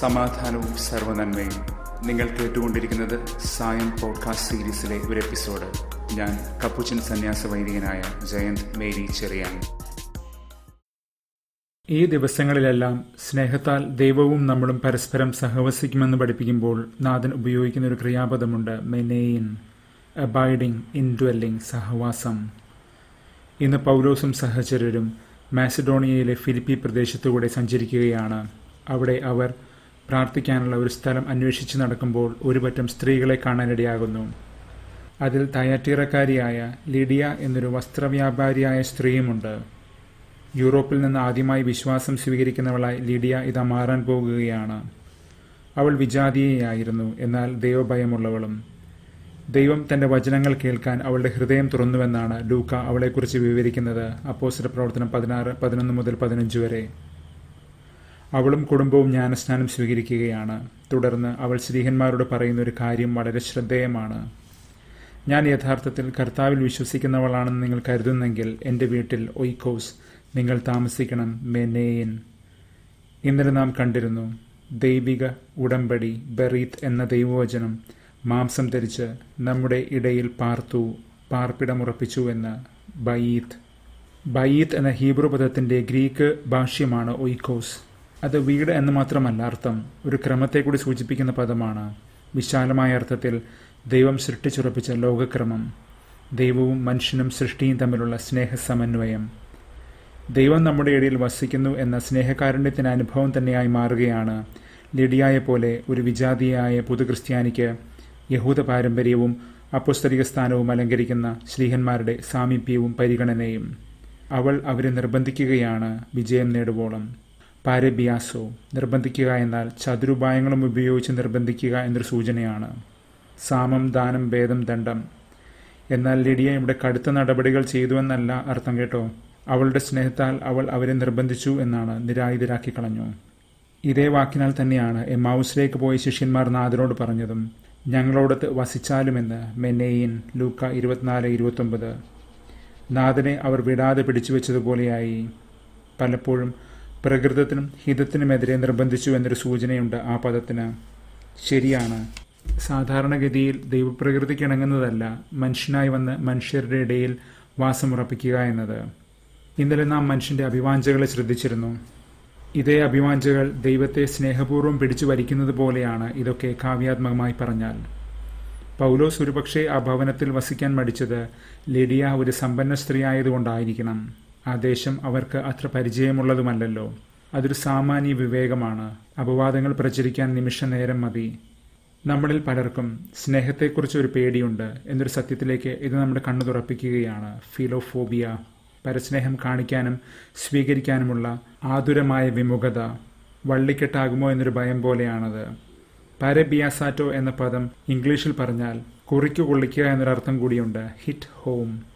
സമാധാനവും സർവനന്മയും നിങ്ങൾ കേട്ടുകൊണ്ടിരിക്കുന്നത് സായം പോഡ്കാസ്റ്റ് സീരീസിലെ ഒരു എപ്പിസോഡ്. ഞാൻ കപ്പുച്ചൻ സന്യാസ വൈദികനായ ജയന്ത് മേരി ചെറിയാൻ ഈ ദിവസങ്ങളിലെല്ലാം സ്നേഹത്താൽ ദൈവവും നമ്മളും പരസ്പരം സഹവസിക്കുമെന്ന് പഠിപ്പിക്കുമ്പോൾ നാഥൻ ഉപയോഗിക്കുന്ന ഒരു ക്രിയാപദമുണ്ട് മെനെയിൻ അബൈഡിംഗ് ഇൻഡ്വെല്ലിംഗ് സഹവാസം. ഇന്ന് പൗലോസും സഹചരരും മാസിഡോണിയയിലെ ഫിലിപ്പി പ്രദേശത്തുകൂടെ സഞ്ചരിക്കുകയാണ്. അവിടെ അവർ പ്രാർത്ഥിക്കാനുള്ള ഒരു സ്ഥലം അന്വേഷിച്ച് നടക്കുമ്പോൾ ഒരുപറ്റം സ്ത്രീകളെ കാണാനിടയാകുന്നു. അതിൽ തയാറ്റീറക്കാരിയായ ലിഡിയ എന്നൊരു വസ്ത്രവ്യാപാരിയായ സ്ത്രീയുമുണ്ട്. യൂറോപ്പിൽ നിന്ന് ആദ്യമായി വിശ്വാസം സ്വീകരിക്കുന്നവളായി ലിഡിയ ഇതാ മാറാൻ പോകുകയാണ്. അവൾ വിജാതീയയായിരുന്നു എന്നാൽ ദൈവഭയമുള്ളവളും. ദൈവം തന്റെ വചനങ്ങൾ കേൾക്കാൻ അവളുടെ ഹൃദയം തുറന്നുവെന്നാണ് ലൂക്ക അവളെക്കുറിച്ച് വിവരിക്കുന്നത്. അപ്പോസ്റ്റർ പ്രവർത്തനം പതിനാറ് പതിനൊന്ന് മുതൽ പതിനഞ്ച് വരെ. അവളും കുടുംബവും ജ്ഞാനസ്നാനം സ്വീകരിക്കുകയാണ്. തുടർന്ന് അവൾ സ്ത്രീഹന്മാരോട് പറയുന്ന ഒരു കാര്യം വളരെ ശ്രദ്ധേയമാണ്. ഞാൻ യഥാർത്ഥത്തിൽ കർത്താവിൽ വിശ്വസിക്കുന്നവളാണെന്ന് നിങ്ങൾ കരുതുന്നെങ്കിൽ എന്റെ വീട്ടിൽ ഒയ്ക്കോസ് നിങ്ങൾ താമസിക്കണം മെനേയൻ. ഇന്നലെ നാം കണ്ടിരുന്നു ദൈവിക ഉടമ്പടി ബറീത്ത് എന്ന ദൈവവചനം മാംസം ധരിച്ച് നമ്മുടെ ഇടയിൽ പാർത്തു പാർപ്പിടമുറപ്പിച്ചു എന്ന് ബയീത്ത്. ബയീത്ത് എന്ന ഹീബ്രു പദത്തിന്റെ ഗ്രീക്ക് ഭാഷ്യമാണ് ഒയ്ക്കോസ്. അത് വീട് എന്ന് മാത്രമല്ല അർത്ഥം. ഒരു ക്രമത്തെ കൂടി സൂചിപ്പിക്കുന്ന പദമാണ്. വിശാലമായ അർത്ഥത്തിൽ ദൈവം സൃഷ്ടിച്ചുറപ്പിച്ച ലോകക്രമം. ദൈവവും മനുഷ്യനും സൃഷ്ടിയും തമ്മിലുള്ള സ്നേഹസമന്വയം. ദൈവം നമ്മുടെ ഇടയിൽ വസിക്കുന്നു എന്ന സ്നേഹകാരുണ്യത്തിന് അനുഭവം തന്നെയായി മാറുകയാണ്. ലിഡിയായ പോലെ ഒരു വിജാതിയായ പുതുക്രിസ്ത്യാനിക്ക് യഹൂദ പാരമ്പര്യവും അപ്പുസ്തരിക സ്ഥാനവും അലങ്കരിക്കുന്ന ശ്രീഹന്മാരുടെ സാമീപ്യവും പരിഗണനയും. അവൾ അവരെ നിർബന്ധിക്കുകയാണ് വിജയം നേടുവോളം. പാരബിയാസോ നിർബന്ധിക്കുക എന്നാൽ ചതുരുപായങ്ങളും ഉപയോഗിച്ച് നിർബന്ധിക്കുക എന്നൊരു സൂചനയാണ്. സാമം ദാനം ഭേദം ദണ്ഡം. എന്നാൽ ലിഡിയ ഇവിടെ കടുത്ത നടപടികൾ ചെയ്തുവെന്നല്ല അർത്ഥം കേട്ടോ. അവളുടെ സ്നേഹത്താൽ അവൾ അവരെ നിർബന്ധിച്ചു എന്നാണ് നിരായുധരാക്കി കളഞ്ഞു. ഇതേ വാക്കിനാൽ തന്നെയാണ് എമാവുസിലേക്ക് പോയ ശിഷ്യന്മാർ നാഥനോട് പറഞ്ഞതും ഞങ്ങളോടത്ത് വസിച്ചാലുമെന്ന് മെനേയിൻ ലൂക്ക ഇരുപത്തിനാല് ഇരുപത്തൊമ്പത്. നാഥനെ അവർ വിടാതെ പിടിച്ചു വെച്ചതുപോലെയായി പലപ്പോഴും പ്രകൃതത്തിനും ഹിതത്തിനുമെതിരെ നിർബന്ധിച്ചു എന്നൊരു സൂചനയുണ്ട്. ആ പദത്തിന് ശരിയാണ്. സാധാരണഗതിയിൽ ദൈവപ്രകൃതിക്ക് ഇണങ്ങുന്നതല്ല മനുഷ്യനായി വന്ന് മനുഷ്യരുടെ ഇടയിൽ വാസമുറപ്പിക്കുക എന്നത്. ഇന്നലെ നാം മനുഷ്യന്റെ അഭിവാഞ്ചകളെ ശ്രദ്ധിച്ചിരുന്നു. ഇതേ അഭിവാഞ്ചകൾ ദൈവത്തെ സ്നേഹപൂർവം പിടിച്ചു വലിക്കുന്നത് പോലെയാണ് ഇതൊക്കെ കാവ്യാത്മകമായി പറഞ്ഞാൽ. പൗലോസ് ഒരുപക്ഷെ ആ ഭവനത്തിൽ വസിക്കാൻ മടിച്ചത് ലിഡിയ ഒരു സമ്പന്ന സ്ത്രീ ആയതുകൊണ്ടായിരിക്കണം. ആ ദേശം അവർക്ക് അത്ര പരിചയമുള്ളതുമല്ലല്ലോ. അതൊരു സാമാന്യ വിവേകമാണ്. അപവാദങ്ങൾ പ്രചരിക്കാൻ നിമിഷ നേരം മതി. നമ്മളിൽ പലർക്കും സ്നേഹത്തെക്കുറിച്ച് ഒരു പേടിയുണ്ട് എന്നൊരു സത്യത്തിലേക്ക് ഇത് നമ്മുടെ കണ്ണു തുറപ്പിക്കുകയാണ്. ഫിലോഫോബിയ. പരസ്നേഹം കാണിക്കാനും സ്വീകരിക്കാനുമുള്ള ആതുരമായ വിമുഖത. വള്ളിക്കെട്ടാകുമോ എന്നൊരു ഭയം പോലെയാണത്. പാരബിയാസാറ്റോ എന്ന പദം ഇംഗ്ലീഷിൽ പറഞ്ഞാൽ കുറിക്കു കൊള്ളിക്കുക എന്നൊരർത്ഥം കൂടിയുണ്ട്. Hit home.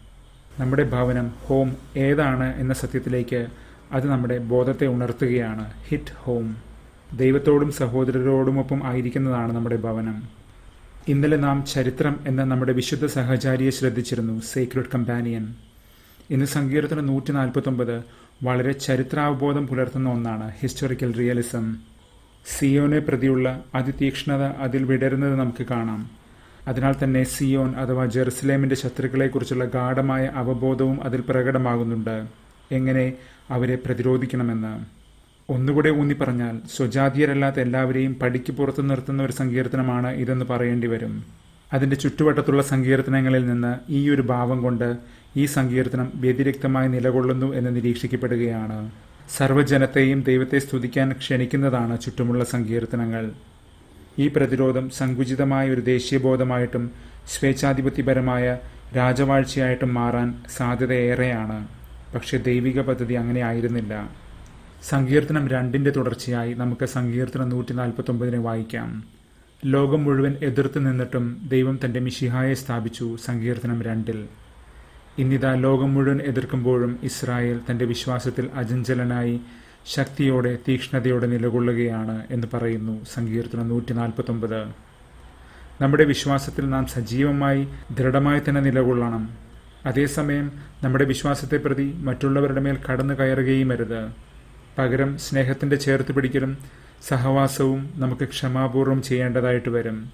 നമ്മുടെ ഭവനം ഹോം ഏതാണ് എന്ന സത്യത്തിലേക്ക് അത് നമ്മുടെ ബോധത്തെ ഉണർത്തുകയാണ്. Hit home. ദൈവത്തോടും സഹോദരരോടുമൊപ്പം ആയിരിക്കുന്നതാണ് നമ്മുടെ ഭവനം. ഇന്നലെ നാം ചരിത്രം എന്ന നമ്മുടെ വിശുദ്ധ സഹചാരിയെ ശ്രദ്ധിച്ചിരുന്നു സീക്രട്ട് കമ്പാനിയൻ ഇന്ന് സങ്കീർത്തനം നൂറ്റി നാൽപ്പത്തൊമ്പത് വളരെ ചരിത്രാവബോധം പുലർത്തുന്ന ഒന്നാണ് ഹിസ്റ്റോറിക്കൽ റിയലിസം സിയോനെ പ്രതിയുള്ള അതിതീക്ഷ്ണത അതിൽ വിടരുന്നത് നമുക്ക് കാണാം. അതിനാൽ തന്നെ സിയോൻ അഥവാ ജെറുസലേമിന്റെ ശത്രുക്കളെക്കുറിച്ചുള്ള ഗാഠമായ അവബോധവും അതിൽ പ്രകടമാകുന്നുണ്ട്. എങ്ങനെ? അവരെ പ്രതിരോധിക്കണമെന്ന്. ഒന്നുകൂടെ ഊന്നി പറഞ്ഞാൽ സ്വജാതീയരല്ലാത്ത എല്ലാവരെയും പടിക്ക് പുറത്തു നിർത്തുന്ന ഒരു സങ്കീർത്തനമാണ് ഇതെന്ന് പറയേണ്ടി വരും അതിന്റെ ചുറ്റുവട്ടത്തുള്ള സങ്കീർത്തനങ്ങളിൽ നിന്ന് ഈ ഒരു ഭാവം കൊണ്ട് ഈ സങ്കീർത്തനം വ്യതിരിക്തമായി നിലകൊള്ളുന്നു എന്ന് നിരീക്ഷിക്കപ്പെടുകയാണ്. സർവജനത്തെയും ദൈവത്തെ സ്തുതിക്കാൻ ക്ഷണിക്കുന്നതാണ് ചുറ്റുമുള്ള സങ്കീർത്തനങ്ങൾ. ഈ പ്രതിരോധം സങ്കുചിതമായ ഒരു ദേശീയബോധമായിട്ടും സ്വേച്ഛാധിപത്യപരമായ രാജവാഴ്ചയായിട്ടും മാറാൻ സാധ്യതയേറെയാണ്. പക്ഷെ ദൈവിക പദ്ധതി അങ്ങനെ ആയിരുന്നില്ല. സങ്കീർത്തനം രണ്ടിന്റെ തുടർച്ചയായി നമുക്ക് സങ്കീർത്തനം നൂറ്റി നാൽപ്പത്തി ഒമ്പതിനെ വായിക്കാം. ലോകം മുഴുവൻ എതിർത്ത് നിന്നിട്ടും ദൈവം തന്റെ മിഷിഹായെ സ്ഥാപിച്ചു സങ്കീർത്തനം രണ്ടിൽ. ഇന്നിതാ ലോകം മുഴുവൻ എതിർക്കുമ്പോഴും ഇസ്രായേൽ തന്റെ വിശ്വാസത്തിൽ അജഞ്ചലനായി ശക്തിയോടെ തീക്ഷ്ണതയോടെ നിലകൊള്ളുകയാണ് എന്ന് പറയുന്നു സങ്കീർത്തനം നൂറ്റി നാൽപ്പത്തൊമ്പത് നമ്മുടെ വിശ്വാസത്തിൽ നാം സജീവമായി ദൃഢമായി തന്നെ നിലകൊള്ളണം. അതേസമയം നമ്മുടെ വിശ്വാസത്തെ പ്രതി മറ്റുള്ളവരുടെ മേൽ കടന്നു കയറുകയും അരുത്. പകരം സ്നേഹത്തിന്റെ ചേർത്ത് പിടിക്കലും സഹവാസവും നമുക്ക് ക്ഷമാപൂർവം ചെയ്യേണ്ടതായിട്ട് വരും.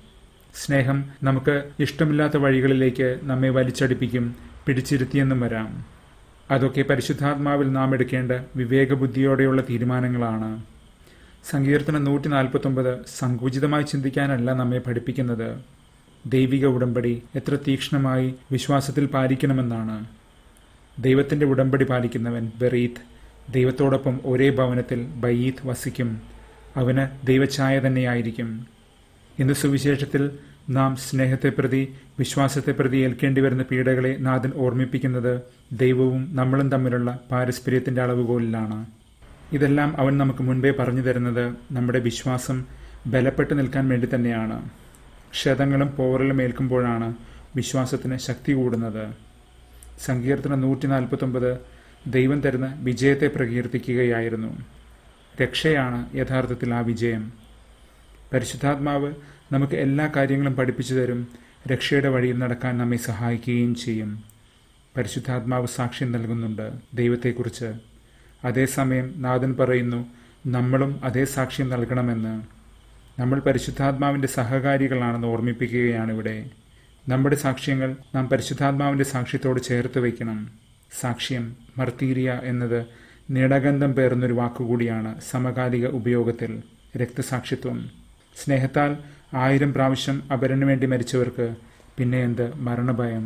സ്നേഹം നമുക്ക് ഇഷ്ടമില്ലാത്ത വഴികളിലേക്ക് നമ്മെ വലിച്ചടിപ്പിക്കും പിടിച്ചിരുത്തിയെന്നും വരാം. അതൊക്കെ പരിശുദ്ധാത്മാവിൽ നാം എടുക്കേണ്ട വിവേകബുദ്ധിയോടെയുള്ള തീരുമാനങ്ങളാണ്. സങ്കീർത്തനം നൂറ്റി നാൽപ്പത്തൊമ്പത് സങ്കുചിതമായി ചിന്തിക്കാനല്ല നമ്മെ പഠിപ്പിക്കുന്നത്. ദൈവിക ഉടമ്പടി എത്ര തീക്ഷ്ണമായി വിശ്വാസത്തിൽ പാലിക്കണമെന്നാണ്. ദൈവത്തിന്റെ ഉടമ്പടി പാലിക്കുന്നവൻ ബെറീത്ത് ദൈവത്തോടൊപ്പം ഒരേ ഭവനത്തിൽ ബയീത്ത് വസിക്കും. അവന് ദൈവഛായ തന്നെയായിരിക്കും. ഇന്ന് സുവിശേഷത്തിൽ നാം സ്നേഹത്തെ പ്രതി വിശ്വാസത്തെ പ്രതി ഏൽക്കേണ്ടി വരുന്ന പീഡകളെ നാഥൻ ഓർമ്മിപ്പിക്കുന്നത് ദൈവവും നമ്മളും തമ്മിലുള്ള പാരസ്പര്യത്തിന്റെ അളവുകോലിലാണ്. ഇതെല്ലാം അവൻ നമുക്ക് മുൻപേ പറഞ്ഞു തരുന്നത് നമ്മുടെ വിശ്വാസം ബലപ്പെട്ടു നിൽക്കാൻ വേണ്ടി തന്നെയാണ്. ക്ഷതങ്ങളും പോറലും ഏൽക്കുമ്പോഴാണ് വിശ്വാസത്തിന് ശക്തി കൂടുന്നത്. സങ്കീർത്തനം നൂറ്റി നാൽപ്പത്തൊമ്പത് ദൈവം തരുന്ന വിജയത്തെ പ്രകീർത്തിക്കുകയായിരുന്നു. രക്ഷയാണ് യഥാർത്ഥത്തിൽ ആ വിജയം. പരിശുദ്ധാത്മാവ് നമുക്ക് എല്ലാ കാര്യങ്ങളും പഠിപ്പിച്ചു തരും. രക്ഷയുടെ വഴിയിൽ നടക്കാൻ നമ്മെ സഹായിക്കുകയും ചെയ്യും. പരിശുദ്ധാത്മാവ് സാക്ഷ്യം നൽകുന്നുണ്ട് ദൈവത്തെക്കുറിച്ച്. അതേസമയം നാഥൻ പറയുന്നു നമ്മളും അതേ സാക്ഷ്യം നൽകണമെന്ന്. നമ്മൾ പരിശുദ്ധാത്മാവിന്റെ സഹകാരികളാണെന്ന് ഓർമ്മിപ്പിക്കുകയാണ് ഇവിടെ. നമ്മുടെ സാക്ഷ്യങ്ങൾ നാം പരിശുദ്ധാത്മാവിന്റെ സാക്ഷ്യത്തോട് ചേർത്ത് വയ്ക്കണം. സാക്ഷ്യം മർത്തീരിയ എന്നത് നീടഗന്ധം പേർന്നൊരു വാക്കുകൂടിയാണ് സമകാലിക ഉപയോഗത്തിൽ രക്തസാക്ഷിത്വം. സ്നേഹത്താൽ ആയിരം പ്രാവശ്യം അപരനു വേണ്ടി മരിച്ചവർക്ക് പിന്നെ എന്ത്? മരണഭയം.